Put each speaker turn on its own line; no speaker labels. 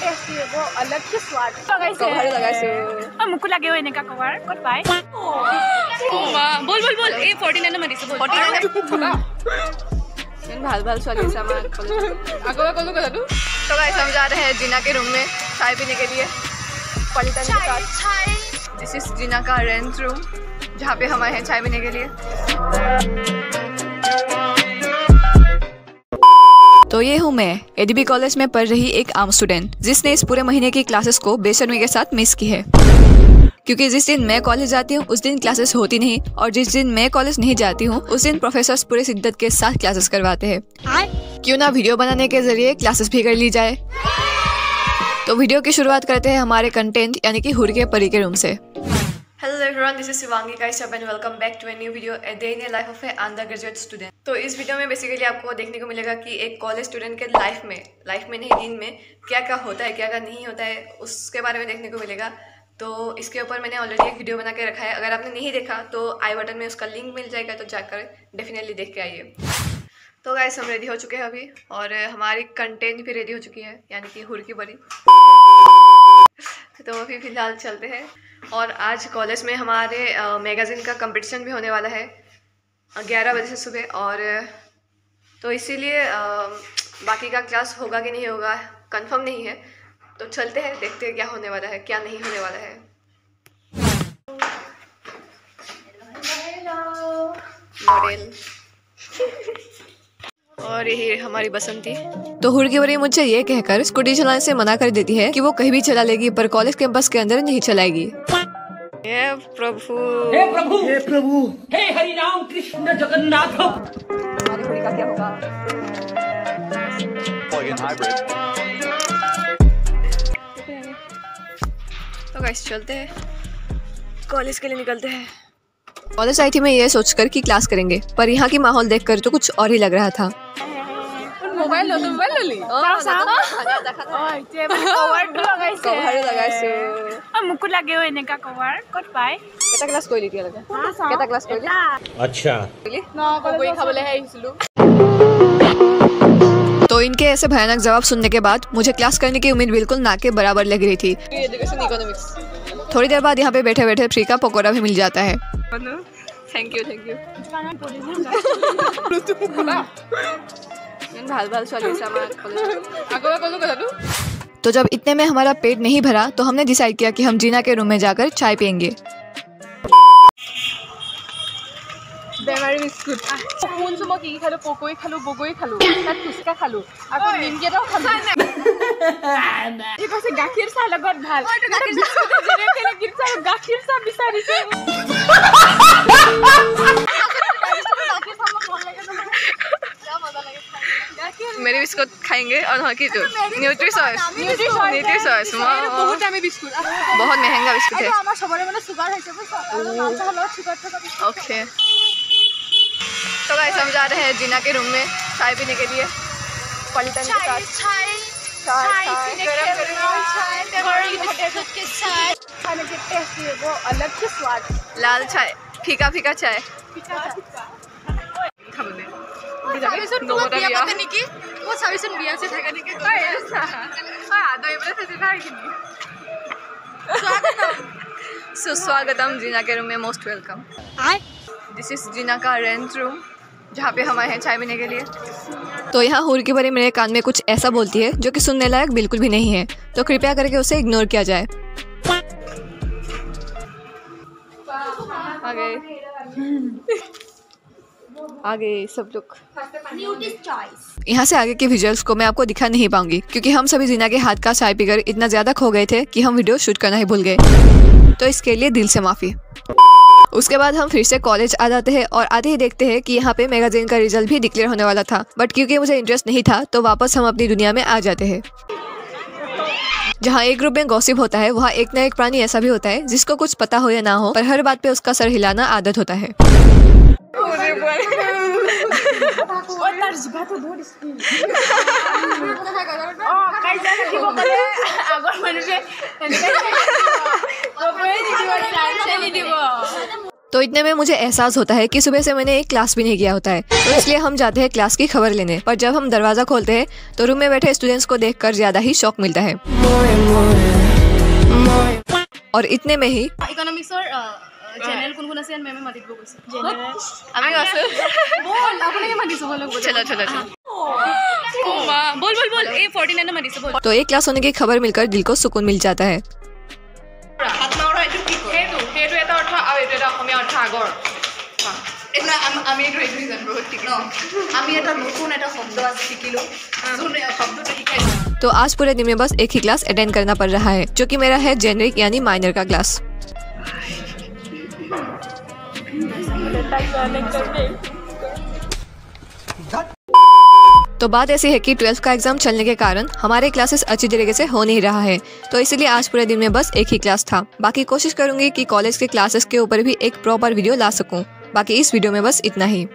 Tasty হ'ব অলপকে সোৱাদ লগাইছে
কভাৰো লগাইছো
অঁ, মোকো লাগেও এনেকা কভাৰ ক'ত পায়
বল বল বল এই ফৰ্টি নাইন মাতিছো इतनी भाल भाल ছোৱালী আছে আমাৰ আকৌ ক'লো কথাটো तो गाइस हम जा रहे हैं जीना के रूम में चाय पीने के लिए पॉलिटन के साथ दिस इज जीना का रेंट रूम जहाँ पे हम आए हैं चाय पीने के लिए तो ये हूँ मैं, एडीबी कॉलेज में पढ़ रही एक आम स्टूडेंट जिसने इस पूरे महीने की क्लासेस को बेशर्मी के साथ मिस की है। क्योंकि जिस दिन मैं कॉलेज जाती हूँ, उस दिन क्लासेस होती नहीं, और जिस दिन मैं कॉलेज नहीं जाती हूँ, उस दिन प्रोफेसर पूरे शिद्दत के साथ क्लासेस करवाते हैं। क्यों ना वीडियो बनाने के ज़रिए क्लासेस भी कर ली जाए? तो वीडियो की शुरुआत करते हैं हमारे कंटेंट यानी कि हुर के परी के रूम से। Hello everyone this is Shivangi Kashyap and welcome back to a new video a day in life of a undergraduate student तो इस वीडियो में बेसिकली आपको देखने को मिलेगा कि एक कॉलेज स्टूडेंट के लाइफ में लाइफ में नहीं, दिन में क्या क्या होता है क्या क्या नहीं होता है, उसके बारे में देखने को मिलेगा। तो इसके ऊपर मैंने ऑलरेडी एक वीडियो बना के रखा है। अगर आपने नहीं देखा तो आई बटन में उसका लिंक मिल जाएगा तो जाकर डेफिनेटली देख के आइए। तो गाइस हम रेडी हो चुके हैं अभी, और हमारी कंटेंट भी रेडी हो चुकी है, यानी कि हुर की बड़ी। तो अभी फ़िलहाल चलते हैं। और आज कॉलेज में हमारे मैगज़ीन का कंपटीशन भी होने वाला है ग्यारह बजे से सुबह। और तो इसीलिए बाकी का क्लास होगा कि नहीं होगा कंफर्म नहीं है। तो चलते हैं देखते हैं क्या होने वाला है क्या नहीं होने वाला है। मॉडल। और यही हमारी बसंती तो हुड़की बरी मुझे ये कहकर स्कूटी चलाने से मना कर देती है कि वो कहीं भी चला लेगी पर कॉलेज कैंपस के अंदर नहीं चलाएगी। हे प्रभु।
हे प्रभु। हे प्रभु। हे हरि राम कृष्ण जगन्नाथ।
हमारी हुड़ी का क्या होगा। तो गाइस चलते हैं। कॉलेज के लिए निकलते हैं। कॉलेज आई थी मैं ये सोचकर कि क्लास करेंगे पर यहाँ की माहौल देखकर तो कुछ और ही लग रहा था
মোবাইল ল'লো মোবাইল ল'লি অঁ এতিয়া মানে কভাৰটো লগাইছে
কভাৰো লগাইছো
অঁ, মোকো লাগেও এনেকা কভাৰ ক'ত পায়
কেইটা ক্লাছ কৰিলি এতিয়ালৈকে কেইটা ক্লাছ কৰিলি
अच्छा
বগৰী খাবলৈহে আহিছিলোঁ
तो इनके ऐसे भयानक जवाब सुनने के बाद मुझे क्लास करने की उम्मीद बिल्कुल ना के बराबर लग रही थी थोड़ी देर बाद यहाँ पे बैठे बैठे फ्री का पकौड़ा भी मिल जाता है थैंक यू थैंक यू ভাল ভাল ছোৱালী আছে আমাৰ तो जब इतने में हमारा पेट नहीं भरा तो हमने डिसाइड किया कि हम जीना के रूम में जाकर चाय पियेंगे
বেমাৰী বিস্কুট শুনছো মই কি কি খালোঁ পকৰী খালোঁ বগৰী খালোঁ তাত ফুচকা খালোঁ আকৌ নিমকি এটাও খালোঁ সি কৈছে গাখীৰ চাহ লগত ভাল বিস্কুটে যেনেকে গাখীৰ চাহ গাখীৰ চাহ বিচাৰিছে
मेरी बिस्कुट खाएंगे और वहाँ की जो न्यूट्री सॉस न्यूट्री सॉस
বহুত দামী বিস্কুট
बहुत महंगा बिस्कुट है
আমাৰ চবৰে মানে চুগাৰ হৈছে বুজিছা আৰু লাল চাহৰ লগত চুগাৰ থকা বিস্কুট
ओके तो गाइस हम जा रहे हैं जीना के रूम में चाय पीने के लिए पॉलिटन के साथ चाय चाय गरम गरम साथ।
खाने के वो अलग स्वाद।
लाल चाय फीका फीका चाय।
से
सुस्वागतम जीना के रूम में most welcome this is Jeena का रेंट रूम जहाँ पे हम आए हैं चाय पीने के लिए। तो यहाँ हुर की बड़ी मेरे कान में कुछ ऐसा बोलती है जो कि सुनने लायक बिल्कुल भी नहीं है। तो कृपया करके उसे इग्नोर किया जाए। आ गए। आ सब लोग। यहाँ से आगे के विजुअल्स को मैं आपको दिखा नहीं पाऊँगी क्योंकि हम सभी जीना के हाथ का चाय पीकर इतना ज़्यादा खो गए थे कि हम वीडियो शूट करना ही भूल गए। तो इसके लिए दिल से माफ़ी। उसके बाद हम फिर से कॉलेज आ जाते हैं और आते ही देखते हैं कि यहाँ पे मैगजीन का रिज़ल्ट भी डिक्लेयर होने वाला था। बट क्योंकि मुझे इंटरेस्ट नहीं था तो वापस हम अपनी दुनिया में आ जाते हैं। जहाँ एक ग्रुप में गॉसिप होता है वहाँ एक ना एक प्राणी ऐसा भी होता है जिसको कुछ पता हो या ना हो पर हर बात पे उसका सर हिलाना आदत होता है।
অ তাৰ জিভাটো বহুত স্পীড অ কাইজা ৰাখিব ক'লে আগৰ মানুহে এনেকৈ ক'বই নিদিব চান্সে নিদিব
तो इतने में मुझे एहसास होता है कि सुबह से मैंने एक क्लास भी नहीं किया होता है तो इसलिए हम जाते हैं क्लास की खबर लेने पर जब हम दरवाजा खोलते हैं तो रूम में बैठे स्टूडेंट्स को देखकर ज्यादा ही शौक मिलता है और इतने में ही
ইকনমিক্সৰ জেনেৰেল কোন কোন আছে ইয়াত মেমে মাতিব কৈছে আমি আছো বল আপোনাকে মাতিছো বল চলো চলো চলো বল বল বল এই ফৰ্টি নাইনে মাতিছে বল
तो एक क्लास होने की खबर मिलकर दिल को सुकून मिल जाता है
সেইটো সেইটো এটা অৰ্থ আৰু এইটো এটা অসমীয়া অৰ্থ আগৰ
এইটো আম- আমি এইটো এইটো জানো ঠিক ন আমি এটা নতুন এটা শব্দ আজি শিকিলোঁ যোন শব্দটো শিকাইছোঁ
तो आज पूरे दिन में बस एक ही क्लास अटेंड करना पड़ रहा है जो कि मेरा है जेनरिक यानी माइनर का क्लास तो बात ऐसी है कि ट्वेल्थ का एग्ज़ाम चलने के कारण हमारे क्लासेस अच्छी तरीके से हो नहीं रहा है। तो इसलिए आज पूरे दिन में बस एक ही क्लास था। बाकी कोशिश करूँगी कि कॉलेज के क्लासेस के ऊपर भी एक प्रॉपर वीडियो ला सकूँ। बाकी इस वीडियो में बस इतना ही।